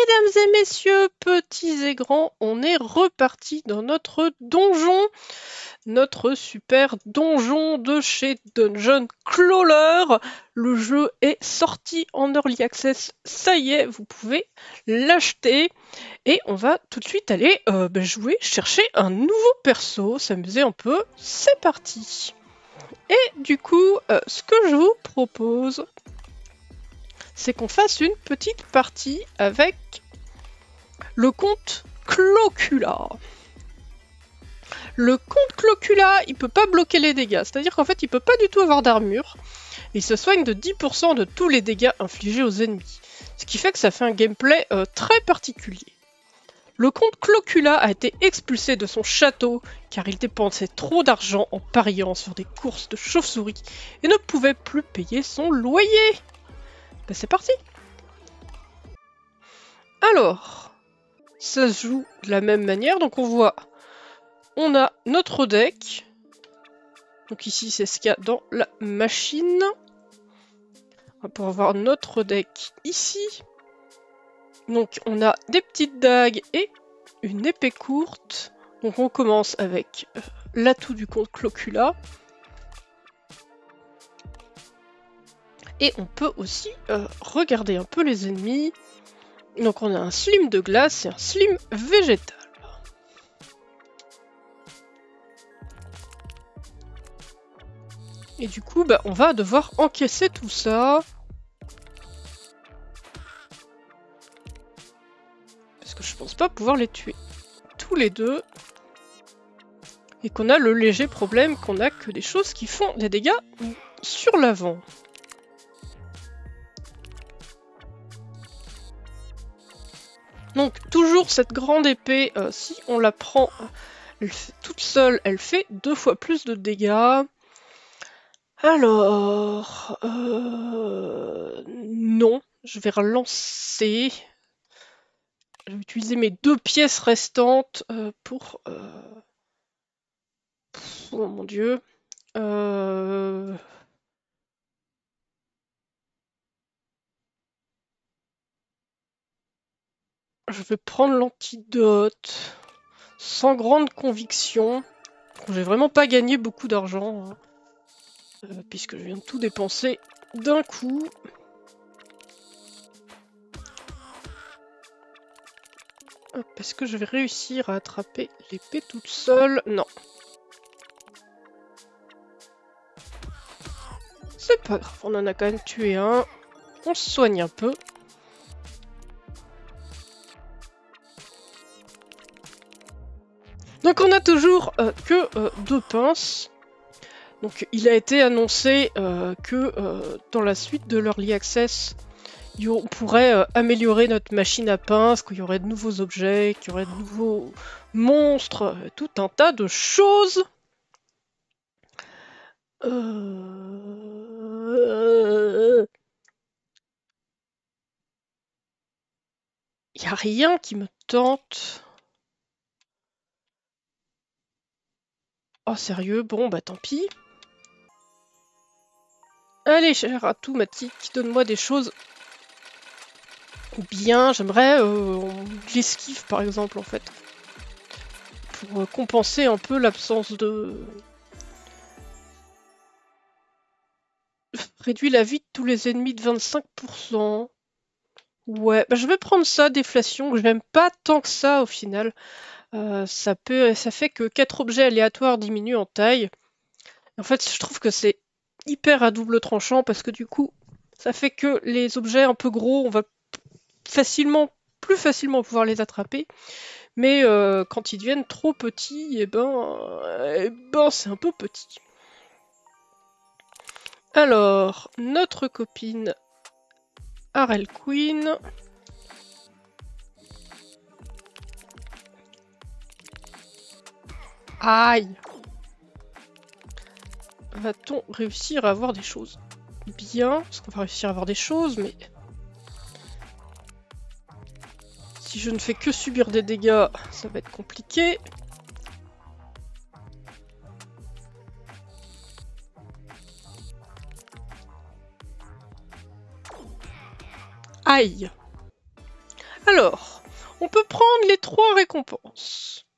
Mesdames et messieurs, petits et grands, on est reparti dans notre donjon, notre super donjon de chez Dungeon Crawler. Le jeu est sorti en early access, ça y est, vous pouvez l'acheter. Et on va tout de suite aller euh, ben, jouer, chercher un nouveau perso, s'amuser un peu. C'est parti Et du coup, euh, ce que je vous propose, c'est qu'on fasse une petite partie avec le comte Clocula. Le comte Clocula, il peut pas bloquer les dégâts, c'est-à-dire qu'en fait, il peut pas du tout avoir d'armure. Il se soigne de 10% de tous les dégâts infligés aux ennemis, ce qui fait que ça fait un gameplay euh, très particulier. Le comte Clocula a été expulsé de son château car il dépensait trop d'argent en pariant sur des courses de chauves-souris et ne pouvait plus payer son loyer. Ben, c'est parti. Alors, ça se joue de la même manière, donc on voit, on a notre deck, donc ici c'est ce qu'il y a dans la machine, on va pouvoir voir notre deck ici, donc on a des petites dagues et une épée courte, donc on commence avec euh, l'atout du compte Clocula, Et on peut aussi euh, regarder un peu les ennemis. Donc on a un slim de glace et un slim végétal. Et du coup, bah, on va devoir encaisser tout ça. Parce que je pense pas pouvoir les tuer tous les deux. Et qu'on a le léger problème qu'on a que des choses qui font des dégâts sur l'avant. Donc toujours cette grande épée, euh, si on la prend toute seule, elle fait deux fois plus de dégâts. Alors... Euh, non, je vais relancer. Je vais utiliser mes deux pièces restantes euh, pour... Oh mon dieu. Je vais prendre l'antidote sans grande conviction. J'ai vraiment pas gagné beaucoup d'argent. Hein. Euh, puisque je viens de tout dépenser d'un coup. Est-ce que je vais réussir à attraper l'épée toute seule? Non. C'est pas grave, on en a quand même tué un. On se soigne un peu. Donc on a toujours euh, que euh, deux pinces. Donc il a été annoncé euh, que dans la suite de l'Early Access, on pourrait améliorer notre machine à pince, qu'il y aurait de nouveaux objets, qu'il y aurait de nouveaux monstres, tout un tas de choses. Il n'y a rien qui me tente. Oh sérieux? Bon bah tant pis. Allez cher Atout Matic, donne-moi des choses bien. J'aimerais euh, l'esquive par exemple en fait. Pour euh, compenser un peu l'absence de... Réduit la vie de tous les ennemis de 25%. Ouais, bah je vais prendre ça, déflation, que j'aime pas tant que ça au final. Euh, ça, fait que 4 objets aléatoires diminuent en taille. En fait, je trouve que c'est hyper à double tranchant parce que du coup, ça fait que les objets un peu gros, on va facilement, plus facilement pouvoir les attraper. Mais euh, quand ils deviennent trop petits, et eh ben, eh ben c'est un peu petit. Alors, notre copine Arel Queen. Aïe Va-t-on réussir à avoir des choses? Bien, parce qu'on va réussir à avoir des choses, mais... Si je ne fais que subir des dégâts, ça va être compliqué. Aïe Alors, on peut prendre les trois récompenses.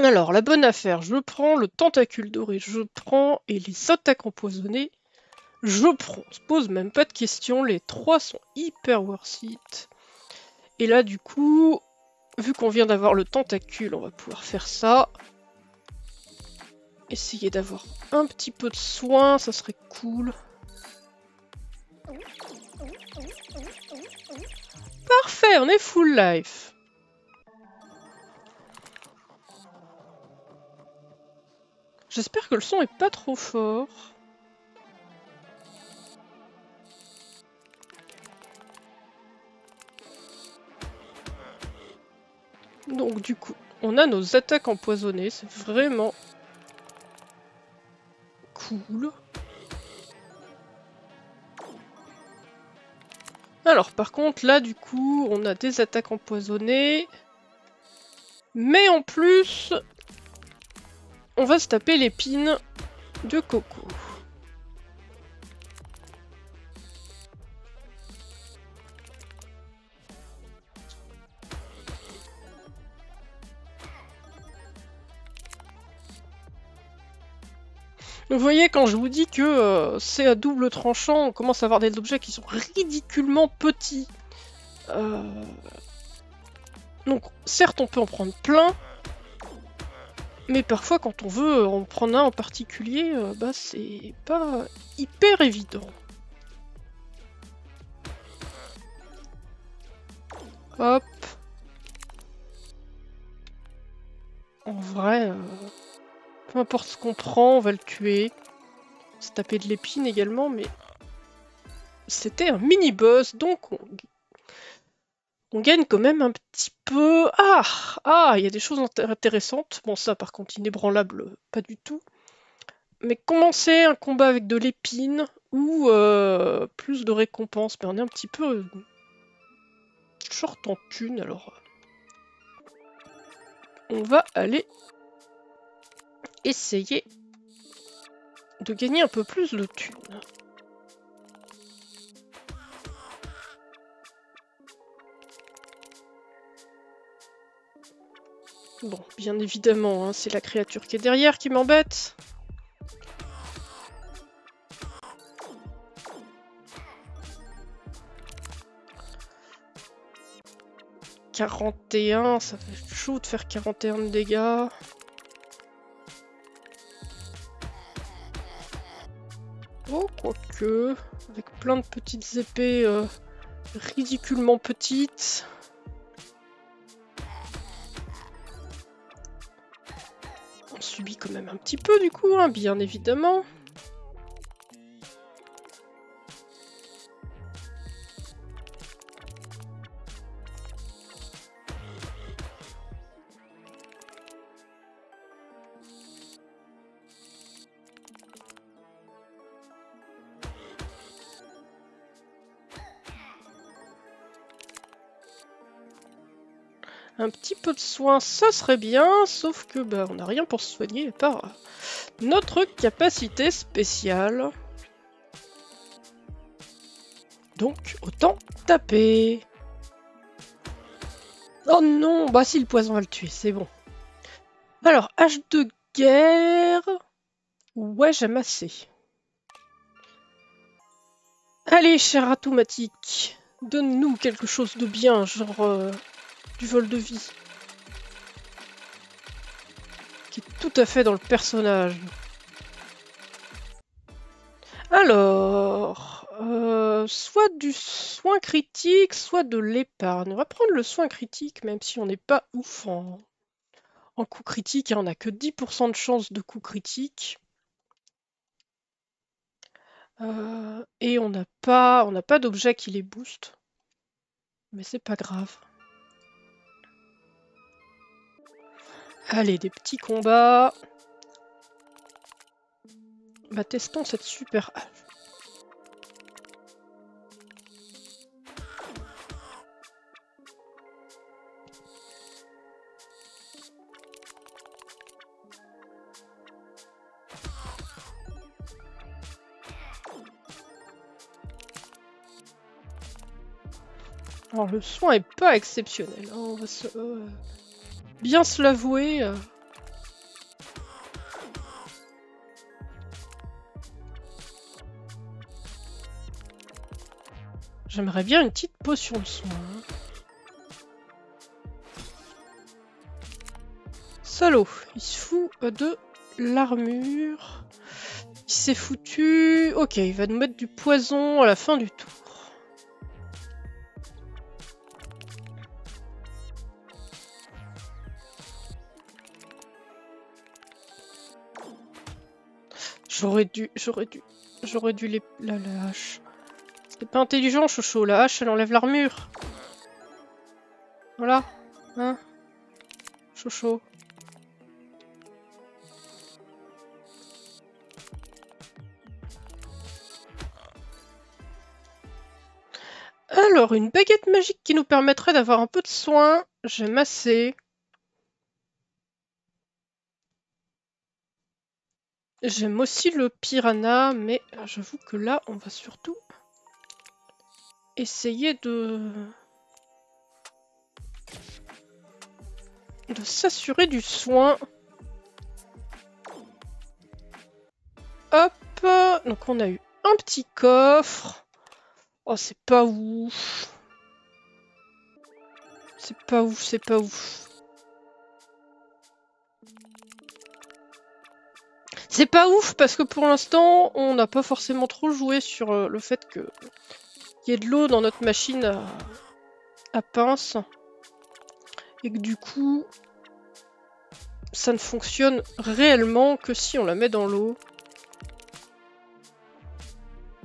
Alors, la bonne affaire, je prends le tentacule doré, je prends et les attaques empoisonnées, je prends. On se pose même pas de questions, les trois sont hyper worth it. Et là, du coup, vu qu'on vient d'avoir le tentacule, on va pouvoir faire ça. Essayer d'avoir un petit peu de soin, ça serait cool. Parfait, on est full life. J'espère que le son est pas trop fort. Donc du coup, on a nos attaques empoisonnées, c'est vraiment cool. Alors par contre là du coup on a des attaques empoisonnées. Mais en plus on va se taper l'épine de coco. Vous voyez, quand je vous dis que euh, c'est à double tranchant, on commence à avoir des objets qui sont ridiculement petits. Euh, donc, certes, on peut en prendre plein, mais parfois, quand on veut en prendre un en particulier, euh, bah, c'est pas hyper évident. Hop. En vrai... Peu importe ce qu'on prend, on va le tuer. Se taper de l'épine également, mais... C'était un mini-boss, donc on... on... gagne quand même un petit peu... Ah Ah Il y a des choses intéressantes. Bon, ça, par contre, inébranlable, pas du tout. Mais commencer un combat avec de l'épine ou euh, plus de récompenses, mais on est un petit peu euh, short en thune, alors... On va aller essayer de gagner un peu plus de thunes. Bon, bien évidemment, hein, c'est la créature qui est derrière qui m'embête. « 41, ça fait chaud de faire 41 de dégâts. Oh, quoique, avec plein de petites épées euh, ridiculement petites. Subit quand même un petit peu du coup, hein, bien évidemment. Petit peu de soin, ça serait bien, sauf que bah, on n'a rien pour se soigner par notre capacité spéciale. Donc, autant taper. Oh non, bah si le poison va le tuer, c'est bon. Alors, H de guerre. Ouais, j'aime assez. Allez, cher Atomatique, donne-nous quelque chose de bien, genre euh, vol de vie. Qui est tout à fait dans le personnage. Alors, euh, soit du soin critique, soit de l'épargne. On va prendre le soin critique, même si on n'est pas ouf en, coup critique. et on n'a que 10% de chance de coup critique. Euh, et on n'a pas, on pas d'objet qui les booste. Mais c'est pas grave. Allez, des petits combats. Bah, testons cette super. Alors le soin est pas exceptionnel, hein, on va se, euh, bien se l'avouer. euh. J'aimerais bien une petite potion de soin. hein. Salaud, il se fout euh, de l'armure. Il s'est foutu... Ok, il va nous mettre du poison à la fin du tour. J'aurais dû... J'aurais dû... Les... La, la hache. C'est pas intelligent, Chocho. La hache, elle enlève l'armure. Voilà. Hein Chocho. Alors, une baguette magique qui nous permettrait d'avoir un peu de soin. J'aime assez. J'aime aussi le piranha, mais j'avoue que là, on va surtout essayer de... de s'assurer du soin. Hop Donc on a eu un petit coffre. Oh, c'est pas ouf. C'est pas ouf, c'est pas ouf. C'est pas ouf parce que pour l'instant, on n'a pas forcément trop joué sur euh, le fait que il y ait de l'eau dans notre machine à, à pince et que du coup, ça ne fonctionne réellement que si on la met dans l'eau.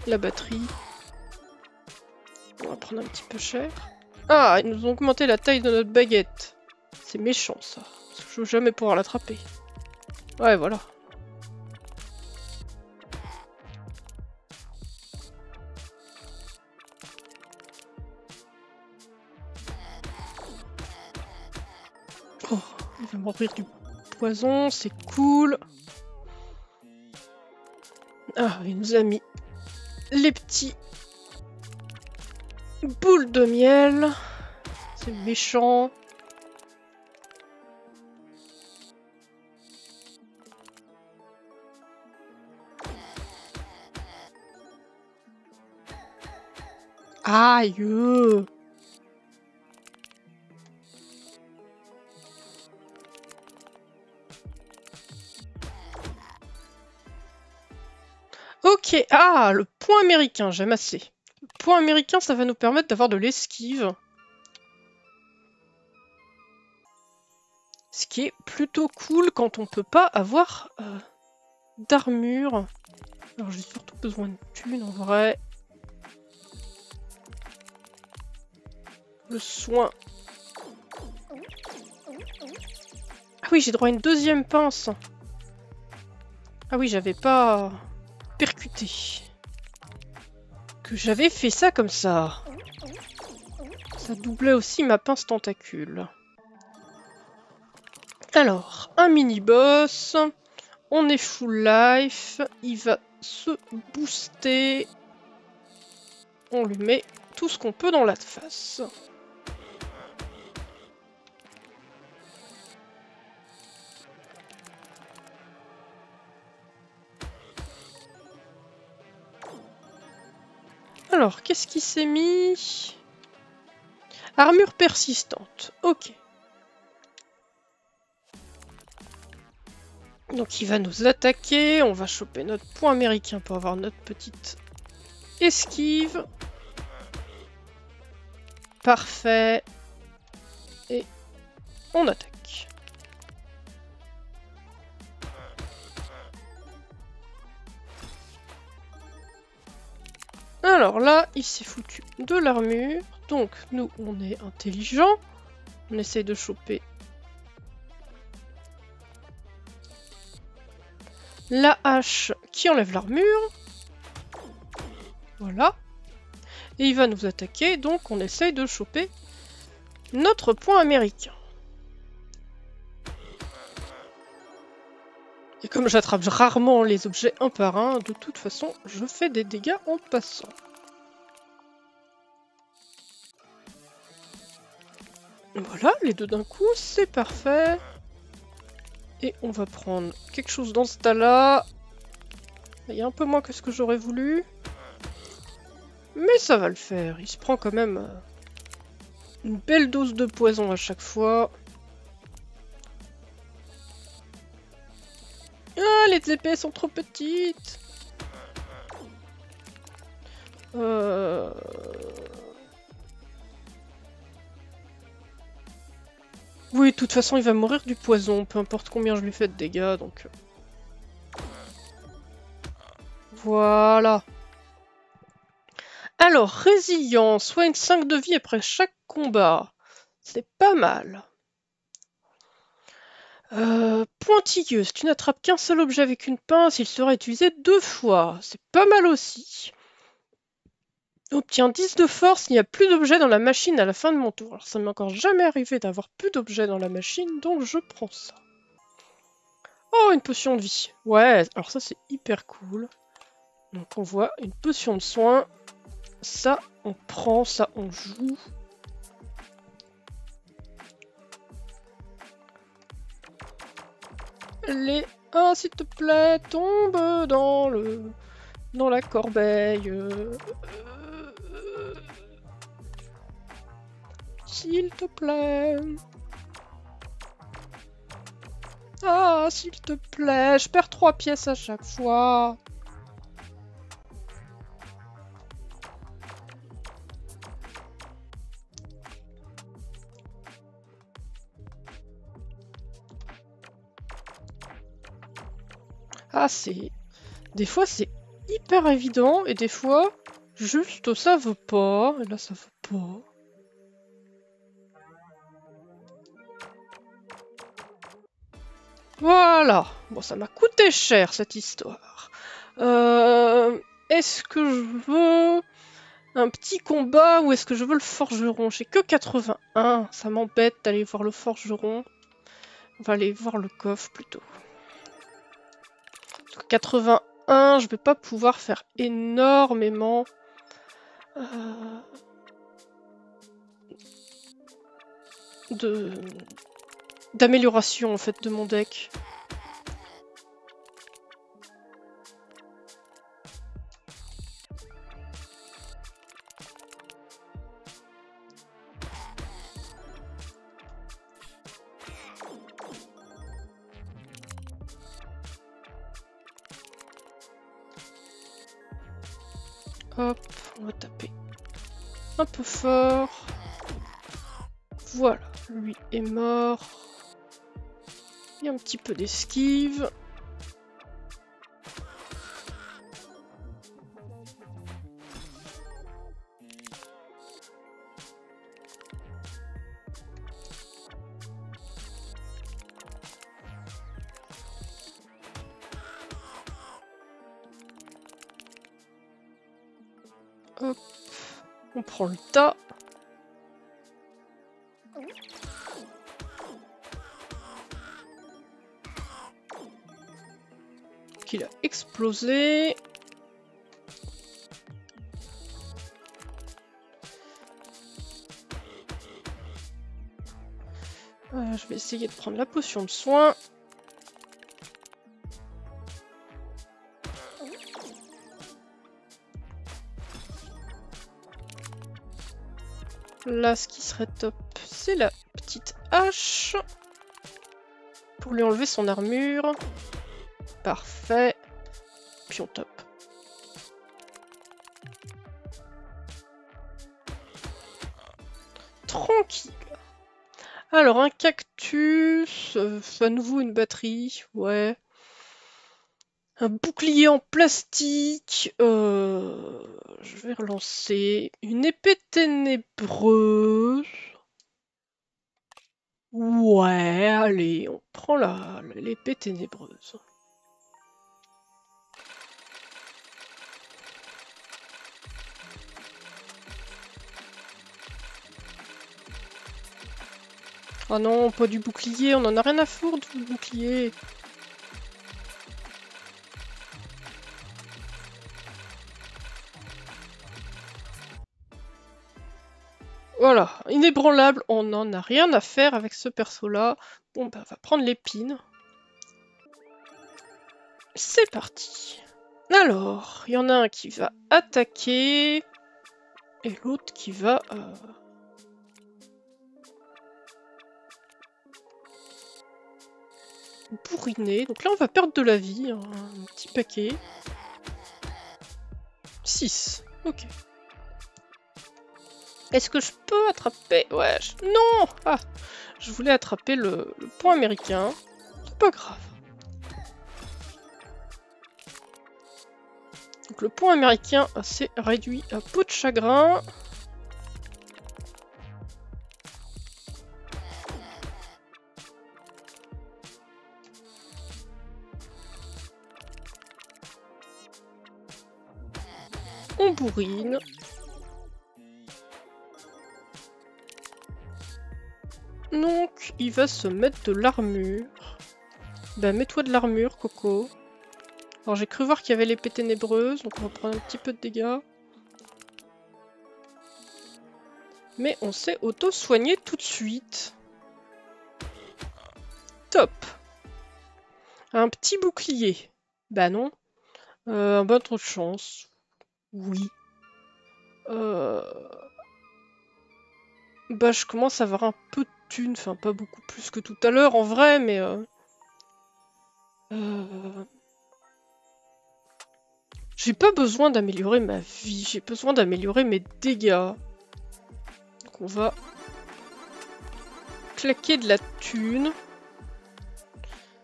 La batterie. On va prendre un petit peu cher. Ah, ils nous ont augmenté la taille de notre baguette. C'est méchant ça. Parce que je veux jamais pouvoir l'attraper. Ouais, voilà. Du poison, c'est cool. Ah, il nous a mis les petits boules de miel. C'est méchant. Aïe euh. Ah, le point américain, j'aime assez. Le point américain, ça va nous permettre d'avoir de l'esquive. Ce qui est plutôt cool quand on peut pas avoir euh, d'armure. Alors j'ai surtout besoin de thunes en vrai. Le soin. Ah oui, j'ai droit à une deuxième pince. Ah oui, j'avais pas Que j'avais fait ça comme ça. Ça doublait aussi ma pince tentacule. Alors, un mini-boss. On est full life. Il va se booster. On lui met tout ce qu'on peut dans la face. Alors, qu'est-ce qui s'est mis? Armure persistante. Ok. Donc il va nous attaquer. On va choper notre point américain pour avoir notre petite esquive. Parfait. Et on attaque. Alors là, il s'est foutu de l'armure. Donc nous, on est intelligent. On essaye de choper la hache qui enlève l'armure. Voilà. Et il va nous attaquer, donc on essaye de choper notre point américain. Et comme j'attrape rarement les objets un par un, de toute façon, je fais des dégâts en passant. Voilà, les deux d'un coup, c'est parfait. Et on va prendre quelque chose dans ce tas-là. Il y a un peu moins que ce que j'aurais voulu. Mais ça va le faire. Il se prend quand même euh, une belle dose de poison à chaque fois. Ah, les épées sont trop petites. Euh... Oui, de toute façon, il va mourir du poison, peu importe combien je lui fais de dégâts, donc... Euh. Voilà. Alors, résilient, soigne 5 de vie après chaque combat. C'est pas mal. Euh, pointilleuse, tu n'attrapes qu'un seul objet avec une pince, il sera utilisé deux fois. C'est pas mal aussi. Obtiens 10 de force, il n'y a plus d'objets dans la machine à la fin de mon tour. Alors ça m'est encore jamais arrivé d'avoir plus d'objets dans la machine, donc je prends ça. Oh, une potion de vie. Ouais, alors ça c'est hyper cool. Donc on voit une potion de soin. Ça, on prend, ça, on joue. Les... Ah, s'il te plaît, tombe dans le... dans la corbeille. Euh, S'il te plaît. Ah, s'il te plaît, je perds trois pièces à chaque fois. Ah, c'est... Des fois, c'est hyper évident, et des fois, juste, ça veut pas, et là, ça veut pas. Voilà. Bon, ça m'a coûté cher cette histoire. Euh, est-ce que je veux un petit combat ou est-ce que je veux le forgeron? J'ai que 81. Ça m'embête d'aller voir le forgeron. On va aller voir le coffre plutôt. 81, je vais pas pouvoir faire énormément. Euh, de d'amélioration en fait de mon deck. Hop, on va taper un peu fort. Voilà, lui est mort. Un petit peu d'esquive. Euh, je vais essayer de prendre la potion de soin. Là, ce qui serait top, c'est la petite hache. Pour lui enlever son armure. Parfait. Top. Tranquille. Alors, un cactus, euh, à nouveau une batterie, ouais. Un bouclier en plastique, euh, je vais relancer. Une épée ténébreuse. Ouais, allez, on prend l'épée ténébreuse. Oh non, pas du bouclier, on en a rien à foutre du bouclier. Voilà, inébranlable, on n'en a rien à faire avec ce perso-là. Bon, bah, on va prendre l'épine. C'est parti. Alors, il y en a un qui va attaquer et l'autre qui va... Euh, bourriner. Donc là, on va perdre de la vie, hein, un petit paquet. 6. Ok. Est-ce que je peux attraper? Ouais, non ah, Je voulais attraper le, le point américain. C'est pas grave. Donc le point américain s'est réduit à peau de chagrin. Donc, il va se mettre de l'armure. Bah, mets-toi de l'armure, Coco. Alors, j'ai cru voir qu'il y avait l'épée ténébreuse, donc on va prendre un petit peu de dégâts. Mais on s'est auto-soigné tout de suite. Top Un petit bouclier. Bah non. Euh, un bon trop de chance. Oui. Euh... Bah je commence à avoir un peu de thunes, enfin pas beaucoup plus que tout à l'heure en vrai, mais... Euh... euh j'ai pas besoin d'améliorer ma vie, j'ai besoin d'améliorer mes dégâts. Donc on va claquer de la thune.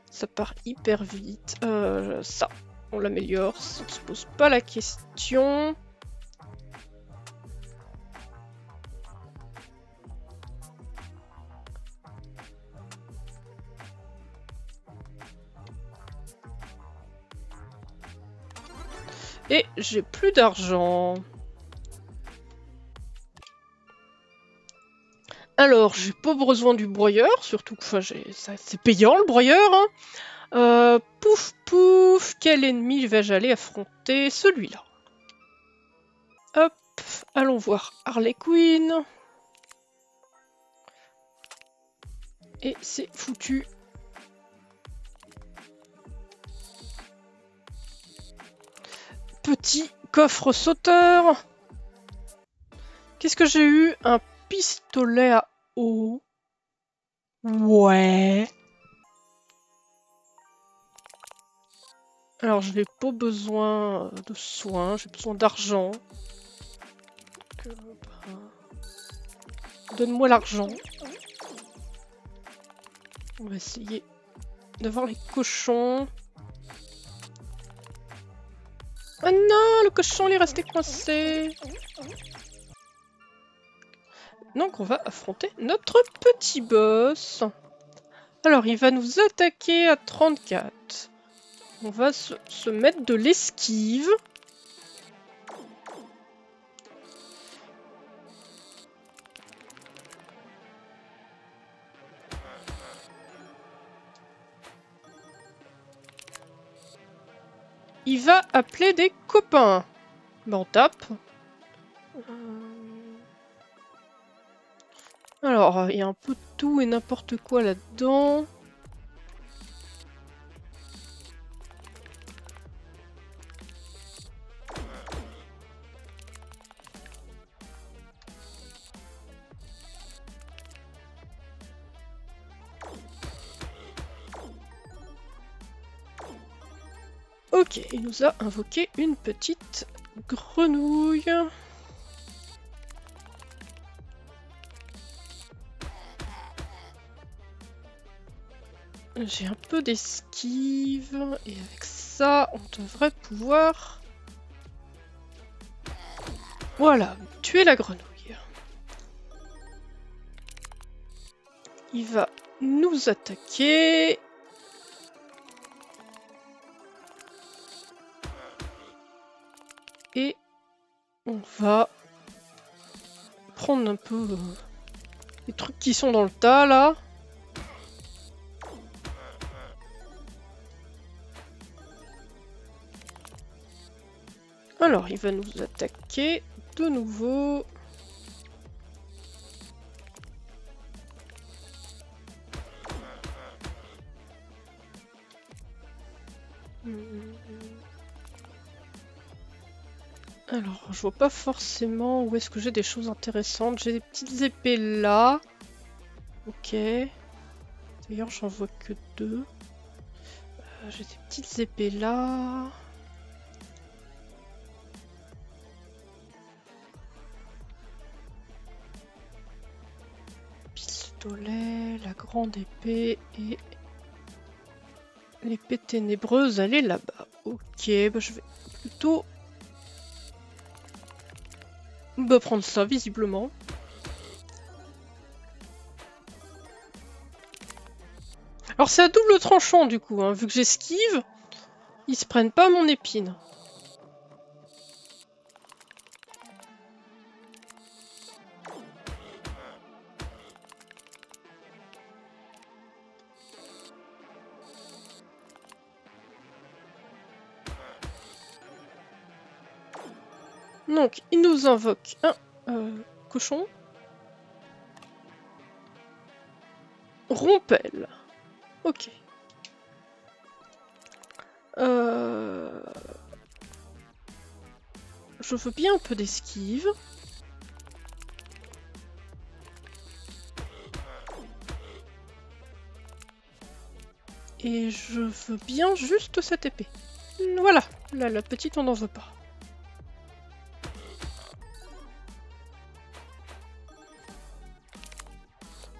Ça part hyper vite. Ça, on l'améliore, ça ne se pose pas la question. Et j'ai plus d'argent. Alors, j'ai pas besoin du broyeur, surtout que c'est payant le broyeur. Hein. Euh, pouf pouf, quel ennemi vais-je aller affronter? Celui-là. Hop, allons voir Harley Quinn. Et c'est foutu. Petit coffre sauteur. Qu'est-ce que j'ai eu? Un pistolet à Ouais. Alors, je n'ai pas besoin de soins, j'ai besoin d'argent. Donne-moi l'argent. On va essayer d'avoir les cochons. Oh non, le cochon il est resté coincé. Donc on va affronter notre petit boss. Alors il va nous attaquer à 34. On va se, mettre de l'esquive. Il va appeler des copains. Ben on tape. Alors, il y a un peu de tout et n'importe quoi là-dedans. Ok, il nous a invoqué une petite grenouille. J'ai un peu d'esquive et avec ça on devrait pouvoir... Voilà, tuer la grenouille. Il va nous attaquer Et on va prendre un peu euh, les trucs qui sont dans le tas là. Alors, il va nous attaquer de nouveau. Alors, je vois pas forcément où est-ce que j'ai des choses intéressantes. J'ai des petites épées là. Ok. D'ailleurs, j'en vois que deux. Euh, j'ai des petites épées là. La grande épée et l'épée ténébreuse, elle est là-bas. Ok, bah je vais plutôt bah, prendre ça, visiblement. Alors c'est à double tranchant du coup, hein. vu que j'esquive, ils se prennent pas mon épine. Donc, il nous invoque un euh, cochon. Rompel. Ok. Euh... Je veux bien un peu d'esquive. Et je veux bien juste cette épée. Voilà, là, la petite on n'en veut pas.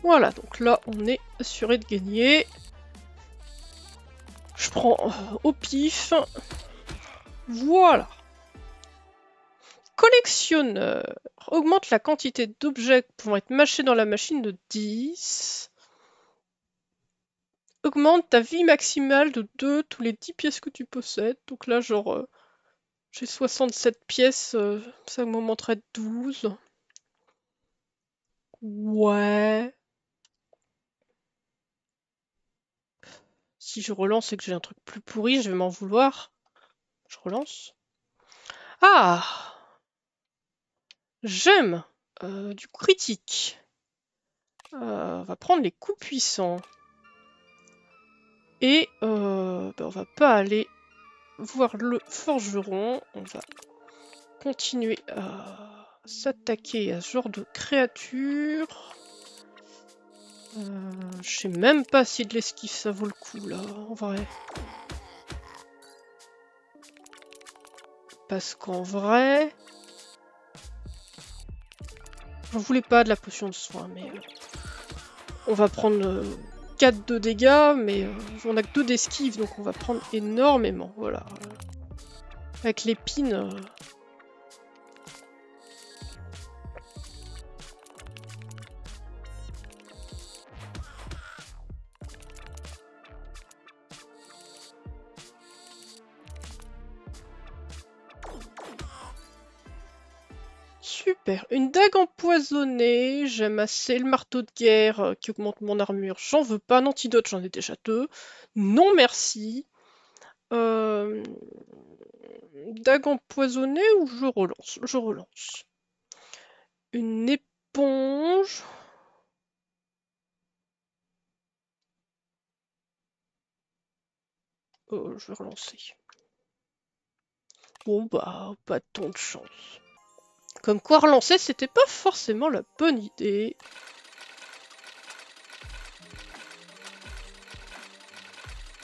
Voilà, donc là on est assuré de gagner. Je prends euh, au pif. Voilà. Collectionneur. Augmente la quantité d'objets pouvant être mâchés dans la machine de 10. Augmente ta vie maximale de 2 tous les 10 pièces que tu possèdes. Donc là, genre, euh, j'ai 67 pièces, euh, ça m'augmenterait de 12. Ouais. Si je relance et que j'ai un truc plus pourri, je vais m'en vouloir. Je relance. Ah J'aime euh, du critique. Euh, on va prendre les coups puissants. Et euh, ben, on va pas aller voir le forgeron. On va continuer à s'attaquer à ce genre de créatures. Euh, je sais même pas si de l'esquive ça vaut le coup là, en vrai. Parce qu'en vrai... J'en voulais pas de la potion de soin, mais... Euh, on va prendre 4 euh, de dégâts, mais on a que 2 d'esquive, donc on va prendre énormément, voilà. Avec l'épine, Une dague empoisonnée, j'aime assez le marteau de guerre euh, qui augmente mon armure, j'en veux pas. Un antidote, j'en ai déjà deux. Non merci. Euh, dague empoisonnée ou je relance? Je relance. Une éponge. Oh, je vais relancer. Bon bah, pas tant de chance. Comme quoi relancer, c'était pas forcément la bonne idée.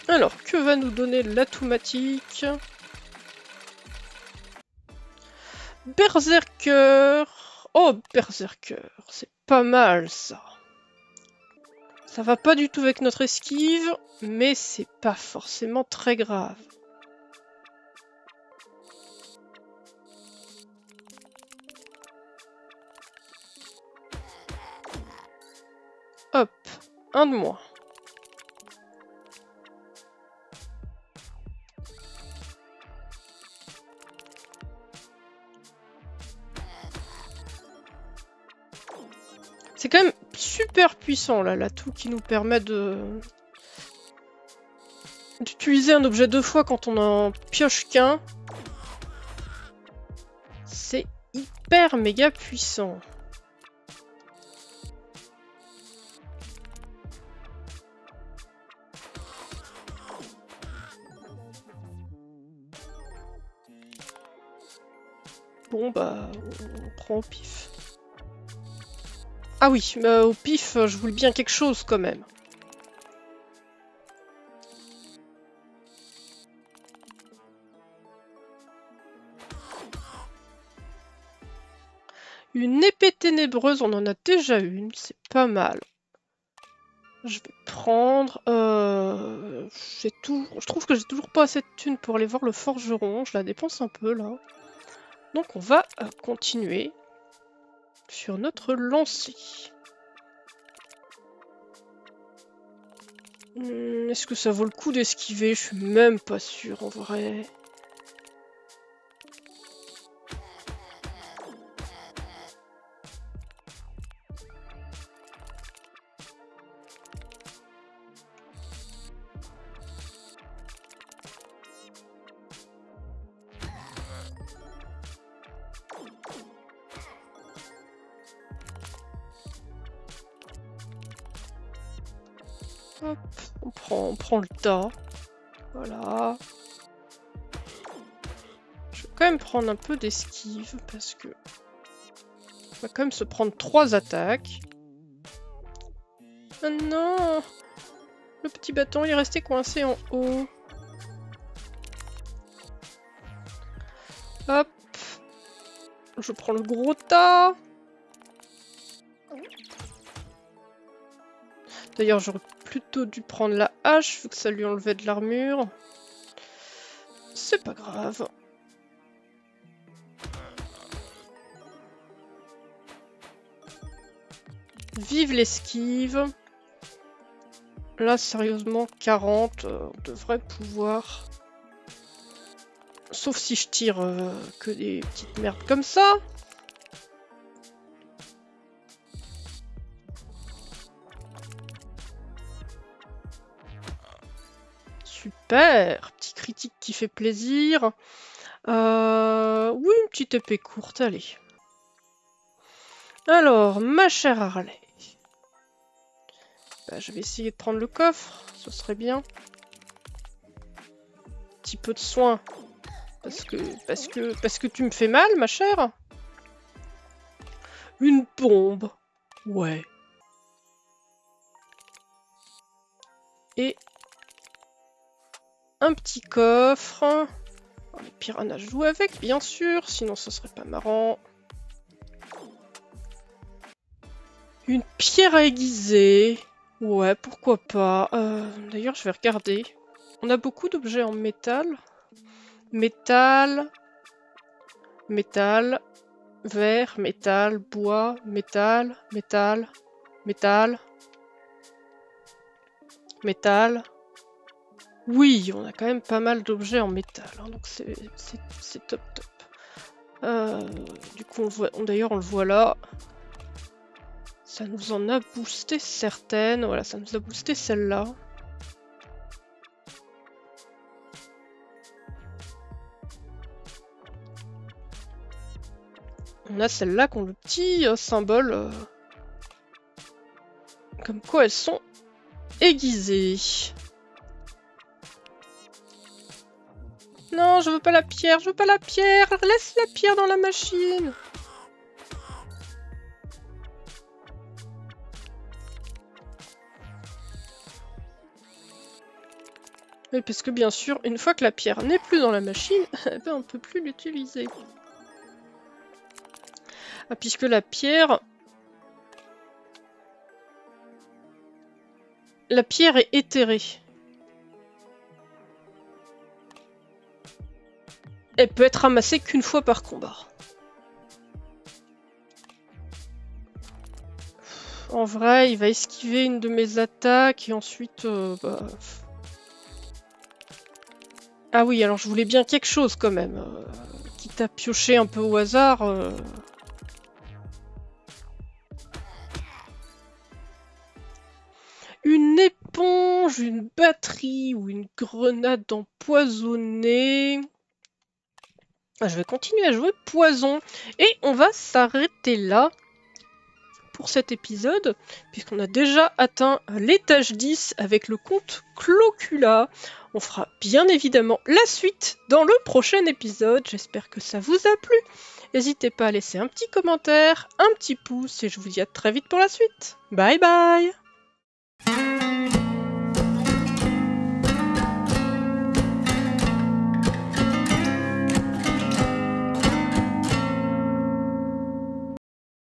Alors, que va nous donner l'atomatique Berserker Oh, Berserker, c'est pas mal ça. Ça va pas du tout avec notre esquive, mais c'est pas forcément très grave. Un de moins. C'est quand même super puissant là, l'atout qui nous permet de d'utiliser un objet deux fois quand on en pioche qu'un. C'est hyper méga puissant. Bon bah, on prend au pif. Ah oui, mais au pif, je voulais bien quelque chose quand même. Une épée ténébreuse, on en a déjà une, c'est pas mal. Je vais prendre... Euh, tout, je trouve que j'ai toujours pas assez de thunes pour aller voir le forgeron. Je la dépense un peu là. Donc on va euh, continuer sur notre lancée. Hmm, est-ce que ça vaut le coup d'esquiver? Je suis même pas sûr en vrai. Hop, on prend, on prend le tas. Voilà. Je vais quand même prendre un peu d'esquive parce que... On va quand même se prendre trois attaques. Ah non Le petit bâton il est resté coincé en haut. Hop Je prends le gros tas D'ailleurs, j'aurais plutôt dû prendre la hache, vu que ça lui enlevait de l'armure. C'est pas grave. Vive l'esquive. Là, sérieusement, 40, euh, on devrait pouvoir... Sauf si je tire euh, que des petites merdes comme ça. Petit critique qui fait plaisir. Euh, oui, une petite épée courte, allez. Alors, ma chère Harley. Bah, je vais essayer de prendre le coffre, ce serait bien. Petit peu de soin. Parce que, parce que, parce que tu me fais mal, ma chère. Une bombe. Ouais. Et un petit coffre. Les piranhas jouent avec, bien sûr, sinon ce serait pas marrant. Une pierre aiguisée. Ouais, pourquoi pas. Euh, d'ailleurs, je vais regarder. On a beaucoup d'objets en métal. Métal. Métal. Verre, métal, bois, métal, métal, métal. Métal. Oui, on a quand même pas mal d'objets en métal, hein, donc c'est top top. Euh, du coup, d'ailleurs on le voit là. Ça nous en a boosté certaines. Voilà, ça nous a boosté celle-là. On a celle-là qui ont le petit euh, symbole. Euh, comme quoi elles sont aiguisées. Non, je veux pas la pierre, je veux pas la pierre. Laisse la pierre dans la machine. Oui, parce que bien sûr, une fois que la pierre n'est plus dans la machine, eh ben, on peut plus l'utiliser. Ah, puisque la pierre... La pierre est éthérée. Elle peut être ramassée qu'une fois par combat. En vrai, il va esquiver une de mes attaques et ensuite... Euh, bah, ah oui, alors je voulais bien quelque chose quand même. Euh, quitte à piocher un peu au hasard. Euh. Une éponge, une batterie ou une grenade empoisonnée. Ah, je vais continuer à jouer poison. Et on va s'arrêter là pour cet épisode, puisqu'on a déjà atteint l'étage 10 avec le compte Clocula. On fera bien évidemment la suite dans le prochain épisode. J'espère que ça vous a plu. N'hésitez pas à laisser un petit commentaire, un petit pouce, et je vous dis à très vite pour la suite. Bye bye